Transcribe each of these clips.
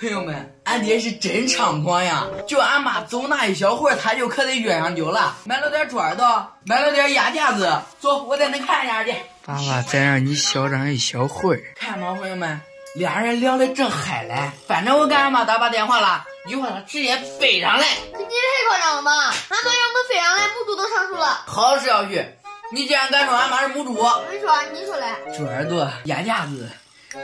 朋友们，俺爹是真猖狂呀！就俺妈走那一小会儿，他就可得约上酒了。买了点桌子，买了点鸭架子。走，我带恁看一下去。爸爸再让你嚣张一小会儿。看吧，朋友们，俩人聊得正嗨嘞。反正我给俺妈打把电话了，一会儿她直接飞上来。可你太夸张了吧？俺妈让我飞上来，母猪都上树了。好，是小旭，你竟然敢说俺妈是母猪，你说，你说嘞？猪耳朵、鸭架子。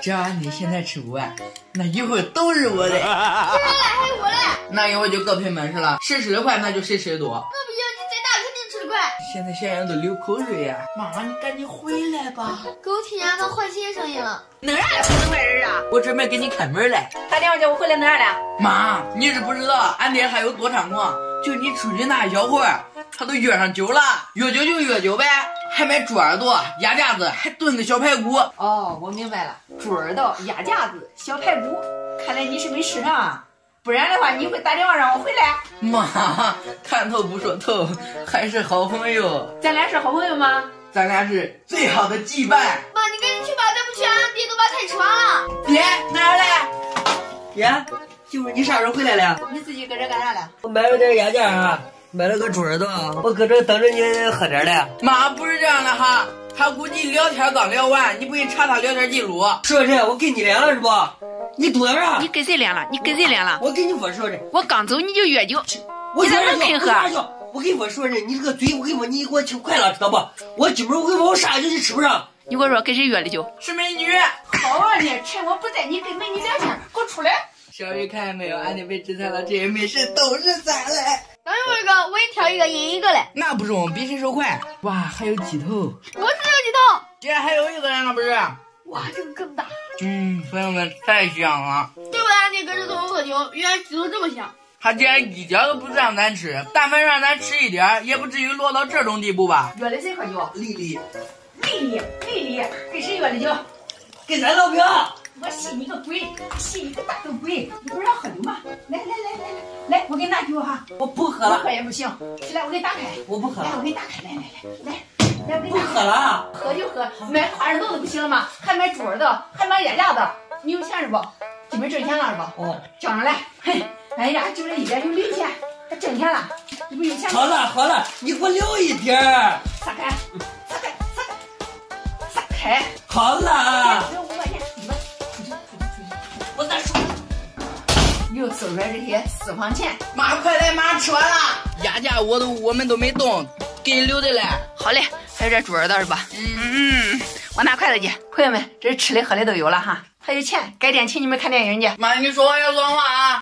只要俺爹现在吃不完，那以后都是我的。吃完了还有我嘞。那以后就各凭本事了，谁吃的快那就谁吃的多。那不行，你再大肯定吃的快。现在小杨都流口水呀！妈妈，你赶紧回来吧。给我听见他换鞋声音了。弄啥呢？不能外人啊！我准备给你开门嘞。打电话叫我回来弄啥呢？妈，你是不知道俺爹还有多猖狂，就你出去那一小会儿，他都约上酒了。约酒就约酒呗。还买猪耳朵、鸭架子，还炖个小排骨。哦，我明白了，猪耳朵、鸭架子、小排骨。看来你是没吃上啊，不然的话你会打电话让我回来。妈，看透不说透，还是好朋友。咱俩是好朋友吗？咱俩是最好的羁绊。妈，你赶紧去吧，再不去俺爹都把菜吃完了。爹哪儿嘞？爹，媳妇，你啥时候回来了？你自己搁这干啥了？我买了点鸭架啊。买了个猪耳朵，我搁这等着你喝点嘞。妈不是这样的哈，他估计聊天刚聊完，你不给查他聊天记录。说这我跟你连了是不？你多点啊！你跟谁连了？你跟谁连了？我跟你说说这，我刚走你就约酒，我咋能配合？我跟你说说这，你这个嘴，我跟你说，你给我听快了知道不？我今儿我跟你说，我啥酒你吃不上。你给我说跟谁约的酒？是美女。好啊你，趁我不在，你跟美女聊天，给我出来。小雨看见没有？俺爹被制裁了，这些没事都是咱嘞。等一个赢一个嘞。那不中比谁手快？哇，还有鸡头！我是有鸡头。竟然还有一个人了，不是？哇，这个更大。嗯，朋友们太香了。对不对？俺爹搁这跟我喝酒，原来鸡头这么香。他竟然一点都不让咱吃，但凡让咱吃一点，也不至于落到这种地步吧？约的谁喝酒？丽丽。丽丽，丽丽，跟谁约的酒？跟咱老表。我信你个鬼！信你个大头鬼！你不让喝酒吗？来来来来来，来，我给你拿酒哈。我不喝了，喝也不行。起来，我给你打开。我不喝了。来，我给你打开。来来来来来，我给你。不喝了。喝就喝，买花生豆子不行了吗？还买猪耳朵，还买鸭架子。你有钱是不？今儿挣钱了是不？哦。交上来。嘿，哎呀，就这一点有零钱，还挣钱了。你不有钱？好了好了，你给我留一点儿。撒开，撒开，撒开，撒开。好了。又搜出来这些私房钱，妈快来，妈吃完了，鸭架我都我们都没动，给你留着嘞。好嘞，还有这猪耳朵是吧？嗯嗯，我拿筷子去。朋友们，这吃的喝的都有了哈，还有钱，改天请你们看电影去。妈，你说话要算话啊。